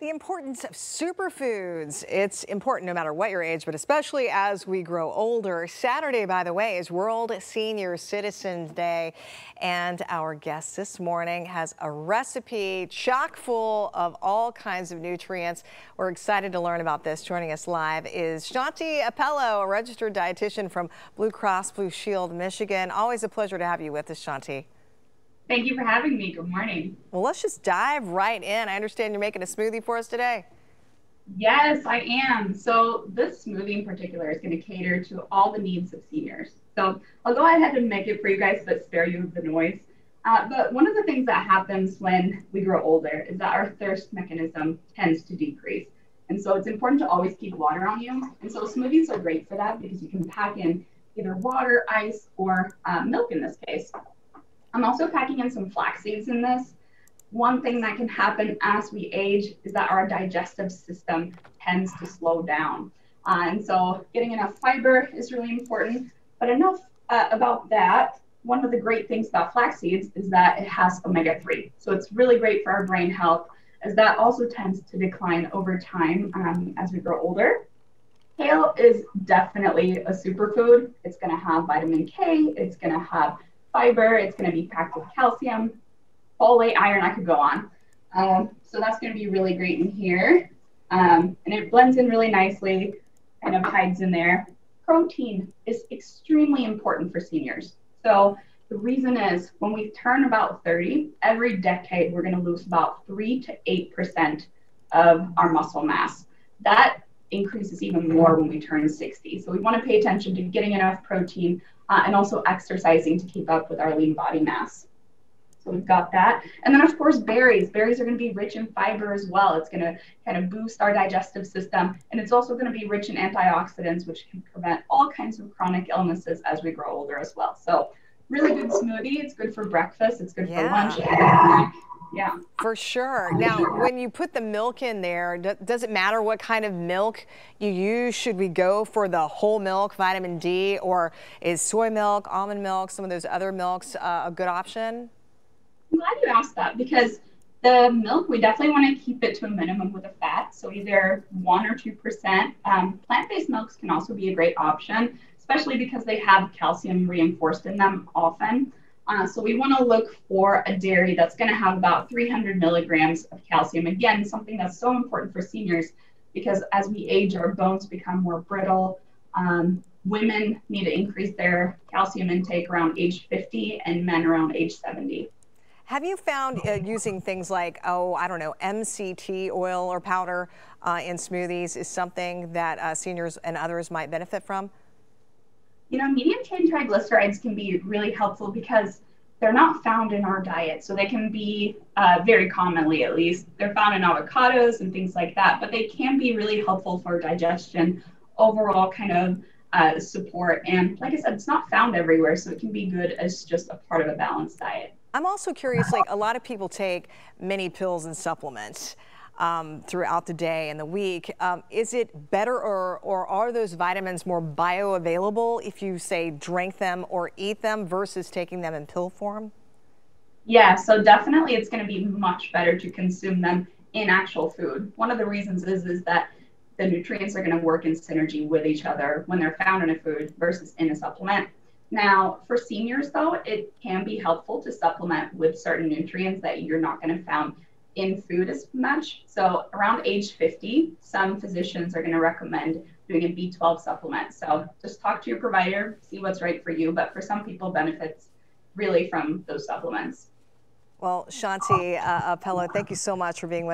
The importance of superfoods. It's important no matter what your age, but especially as we grow older. Saturday, by the way, is World Senior Citizens Day. And our guest this morning has a recipe chock full of all kinds of nutrients. We're excited to learn about this. Joining us live is Shanti Appello, a registered dietitian from Blue Cross Blue Shield, Michigan. Always a pleasure to have you with us, Shanti. Thank you for having me. Good morning. Well, let's just dive right in. I understand you're making a smoothie for us today. Yes, I am. So this smoothie in particular is going to cater to all the needs of seniors. So I'll go ahead and make it for you guys, but spare you the noise. Uh, but one of the things that happens when we grow older is that our thirst mechanism tends to decrease. And so it's important to always keep water on you. And so smoothies are great for that because you can pack in either water, ice, or uh, milk in this case. I'm also packing in some flax seeds in this. One thing that can happen as we age is that our digestive system tends to slow down. Uh, and so getting enough fiber is really important. But enough uh, about that. One of the great things about flax seeds is that it has omega 3. So it's really great for our brain health, as that also tends to decline over time um, as we grow older. Kale is definitely a superfood. It's going to have vitamin K, it's going to have fiber. It's going to be packed with calcium, folate, iron. I could go on. Um, so that's going to be really great in here. Um, and it blends in really nicely, kind of hides in there. Protein is extremely important for seniors. So the reason is when we turn about 30, every decade we're going to lose about 3 to 8% of our muscle mass. That increases even more when we turn 60. So we want to pay attention to getting enough protein uh, and also exercising to keep up with our lean body mass. So we've got that. And then of course, berries. Berries are going to be rich in fiber as well. It's going to kind of boost our digestive system. And it's also going to be rich in antioxidants, which can prevent all kinds of chronic illnesses as we grow older as well. So really good smoothie. It's good for breakfast. It's good yeah. for lunch. Yeah. For sure. Now, when you put the milk in there, does it matter what kind of milk you use? Should we go for the whole milk, vitamin D, or is soy milk, almond milk, some of those other milks uh, a good option? I'm glad you asked that because the milk, we definitely want to keep it to a minimum with the fat. So either 1% or 2%. Um, Plant-based milks can also be a great option, especially because they have calcium reinforced in them often. Uh, so we want to look for a dairy that's going to have about 300 milligrams of calcium. Again, something that's so important for seniors because as we age, our bones become more brittle. Um, women need to increase their calcium intake around age 50 and men around age 70. Have you found uh, using things like, oh, I don't know, MCT oil or powder uh, in smoothies is something that uh, seniors and others might benefit from? You know, medium chain triglycerides can be really helpful because they're not found in our diet. So they can be uh, very commonly, at least, they're found in avocados and things like that, but they can be really helpful for digestion, overall kind of uh, support. And like I said, it's not found everywhere, so it can be good as just a part of a balanced diet. I'm also curious, like a lot of people take many pills and supplements um, throughout the day and the week. Um, is it better or, or are those vitamins more bioavailable if you say drink them or eat them versus taking them in pill form? Yeah, so definitely it's going to be much better to consume them in actual food. One of the reasons is is that the nutrients are going to work in synergy with each other when they're found in a food versus in a supplement. Now, for seniors though, it can be helpful to supplement with certain nutrients that you're not going to found in food as much. So around age 50, some physicians are going to recommend doing a B12 supplement. So just talk to your provider, see what's right for you. But for some people, benefits really from those supplements. Well, Shanti uh, Appello, thank you so much for being with